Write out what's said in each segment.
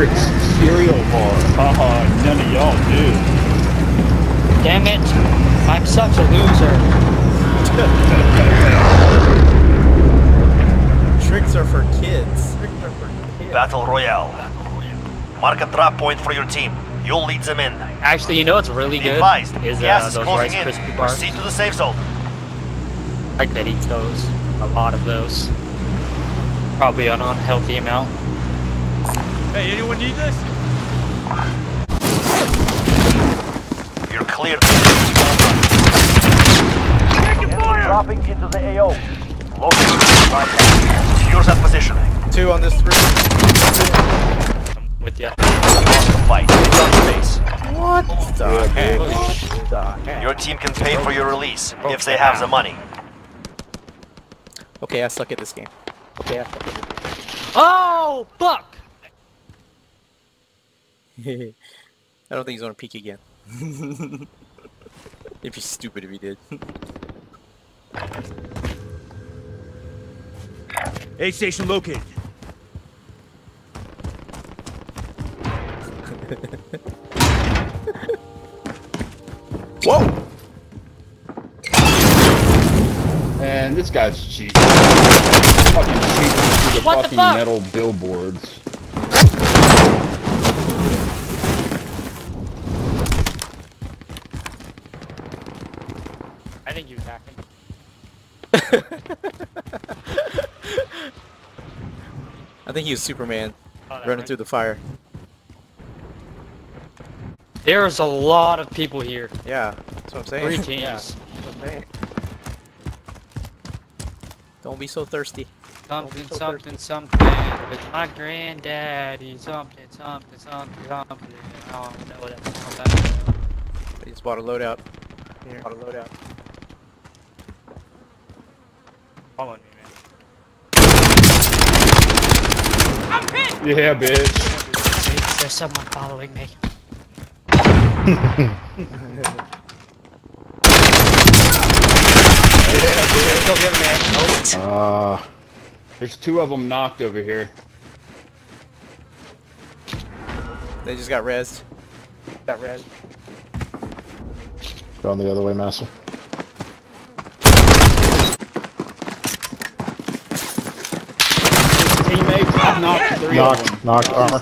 Matrix cereal bar. Haha, none of y'all do. Damn it! I'm such a loser. Tricks are for kids. Battle Royale. Mark a drop point for your team. You'll lead them in. Actually, you know what's really Be good advised, is gas uh, is those closing Rice in. Krispie bars. Proceed to the safe zone. I could eat those. A lot of those. Probably an unhealthy amount. Hey, anyone need this? You're cleared. Taking fire! Dropping into the AO. Located. Secure that position. Two on this three. With ya. The fight. It's on your base. What the heck? Holy The heck? Your team can pay for your release if oh, they have the money. Okay, I suck at this game. Okay, I suck at Oh, fuck! This I don't think he's gonna peek again. It'd be stupid if he did. A station located. Whoa! And this guy's cheating. Fucking cheating through the What the fuck? metal billboards. I think he was hacking. I think he was Superman Oh, running right. through the fire. There's a lot of people here. Yeah, that's what I'm saying. Three teams. Yeah, that's what I'm saying. Don't be so thirsty. Something, so something, something. With my granddaddy. Something, something, something, something. I don't know what that's about. I just bought a loadout. Here. Bought a loadout. Follow me, man. Yeah, bitch. There's someone following me. Go get him, man. Uh, there's two of them knocked over here. They just got rezzed. Got rezzed. Going the other way, Massa. Teammates, I've knocked three of them. Knocked, knocked armor.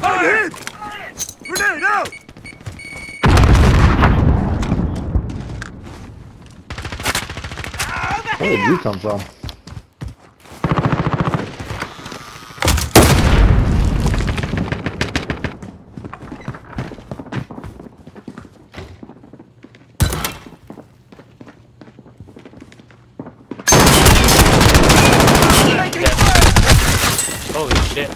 Fire! Grenade out! Where did you come from? Holy shit.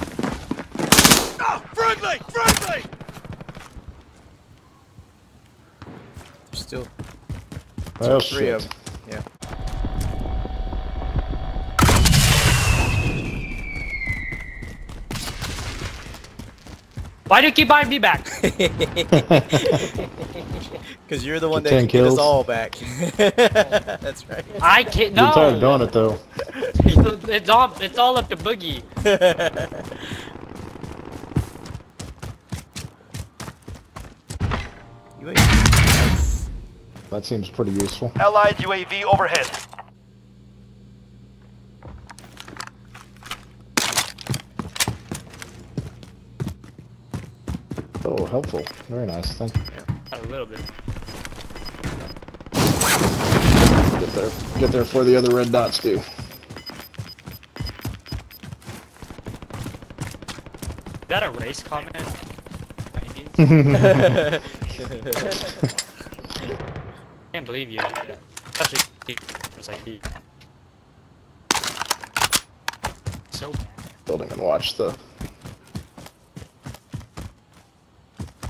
Oh, friendly! Friendly! There's still Oh, three shit. of them. Yeah. Why do you keep buying me back? Because you're the one that 10 can get us all back. That's right. I can't. No. You're tired of doing it, though. it's all. It's all up to Boogie. You ain't- Nice. That seems pretty useful. Allied UAV overhead. Oh, helpful. Very nice. Thank you. A little bit. Get there. Get there before the other red dots do. Is that a race comment? Can't believe you. did that. Especially it's like he. So bad. Building and watch the.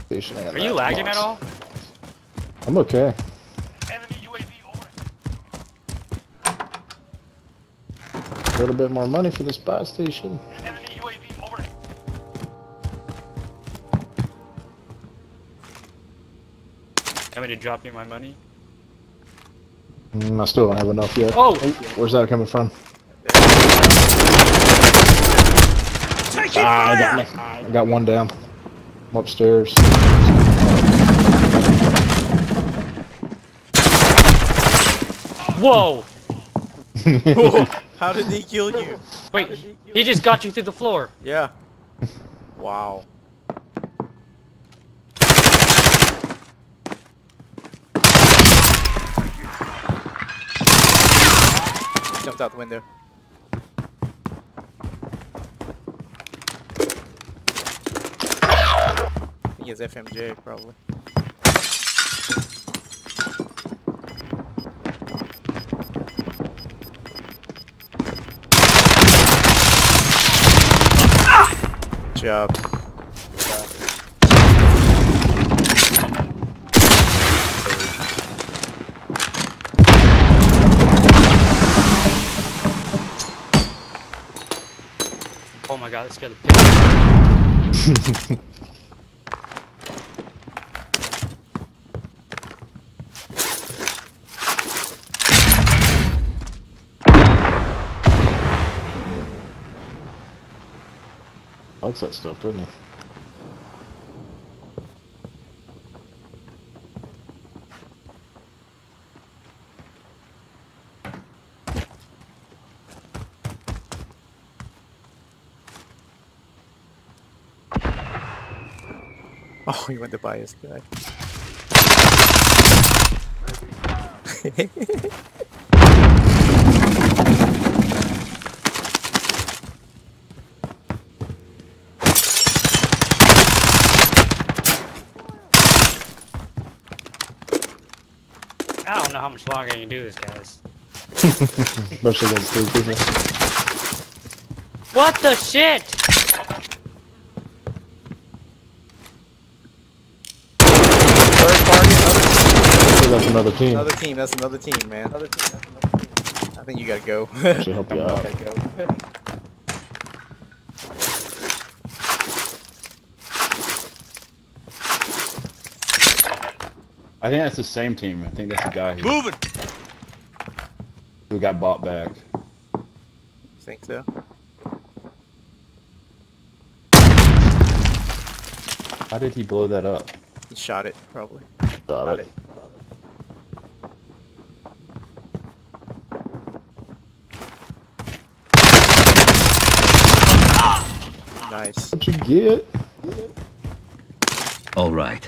Stationing in Are you lagging box. at all? I'm okay. Enemy UAV overhead. A little bit more money for this buy station. Enemy UAV overhead. Want me to drop you my money? Mm, I still don't have enough yet. Oh! Where's that coming from? Take Ah, I got, me. I got one down. I'm upstairs. Whoa! How did he kill you? Wait, he just got you through the floor. Yeah. Wow. Jumped out the window. I think it's FMJ probably. Job. Oh my god, that scared the likes that stuff, doesn't he? Oh, he went to buy his guy. I don't know how much longer I can do this, guys. Especially against three people. What the shit? Another, So another team. another team. That's another team, man. Another team. I think you gotta go. Should help you out. I think that's the same team. I think that's the guy who, Moving! who got bought back. think so. How did he blow that up? He shot it, probably. Got it. Nice. What you get? All right.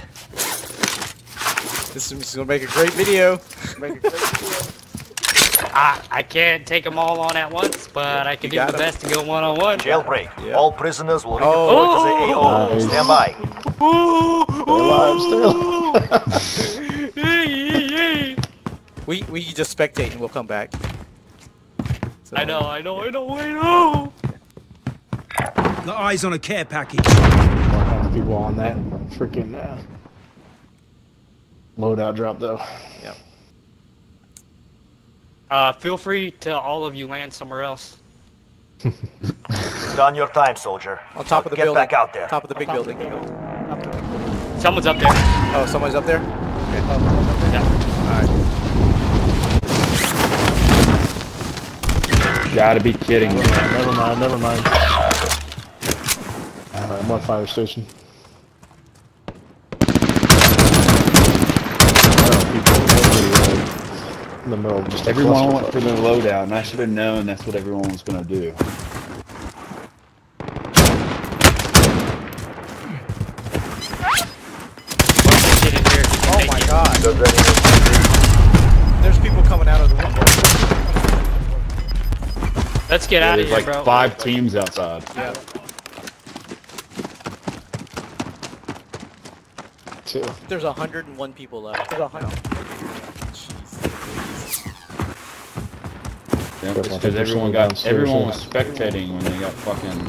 This is gonna make a great video. Make a great video. I, I can't take them all on at once, but I can You do got the 'em. best to go one on one. Jailbreak. Yeah. All prisoners will Oh. redeploy to the AO. Nice. Stand by. They're alive still. We we just spectate and we'll come back. So- I know, I know, I know, I know. Got eyes on a care package. More kind people on that freaking uh, loadout drop though. Yep. Uh, feel free to all of you land somewhere else. Done your time, soldier. On top of the Get building. back out there. Top of the big building. Someone's up there. Oh, someone's up there. Gotta be kidding me. Never mind, never mind. Alright, I'm on fire station. People literally, In the middle just Everyone went for the loadout, and I should have known that's what everyone was gonna do. Get in here. Oh my god. There's people coming out of the window. Let's get out of There's here, like bro. five teams outside. Yeah. Two. There's 101 people left. There's 100. Yeah, because everyone got downstairs, everyone was spectating when they got fucking.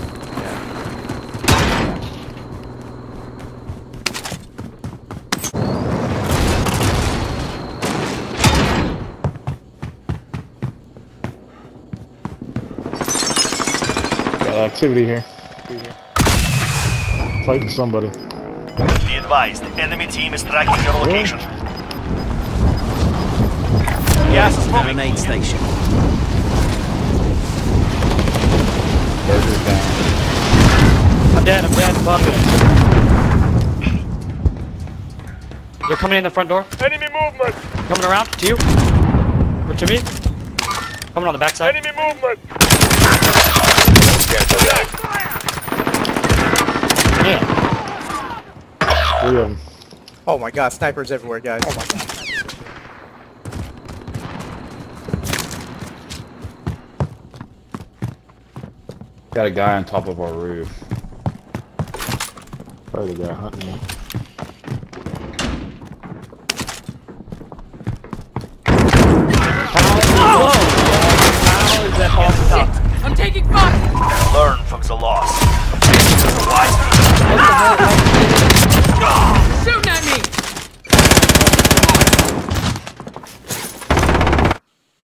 Got activity here. Fighting somebody. Be advised, enemy team is tracking your location. Gas is moving. Grenade station. Burger down. dead, I'm dead, fuck it. They're coming in the front door. Enemy movement! Coming around to you. Or to me. Coming on the backside. Enemy movement! Damn. Three of them. Oh my god, snipers everywhere, guys. Oh my god. Got a guy on top of our roof. Probably the guy hunting me. How is that possible? Learn from the loss. Wisely. What the hell? 啊！